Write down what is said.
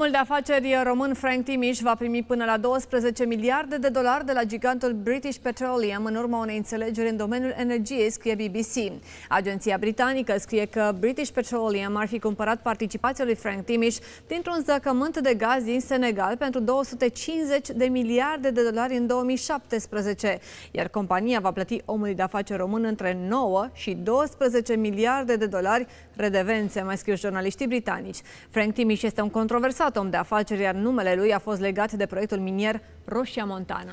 Omul de afaceri român Frank Timiș va primi până la 12 miliarde de dolari de la gigantul British Petroleum în urma unei înțelegeri în domeniul energiei, scrie BBC. Agenția britanică scrie că British Petroleum ar fi cumpărat participația lui Frank Timiș dintr-un zăcământ de gaz din Senegal pentru 250 de miliarde de dolari în 2017, iar compania va plăti omului de afaceri român între 9 și 12 miliarde de dolari redevențe, mai scriu jurnaliștii britanici. Frank Timiș este un controversat om de afaceri, iar numele lui a fost legat de proiectul minier Roșia Montana.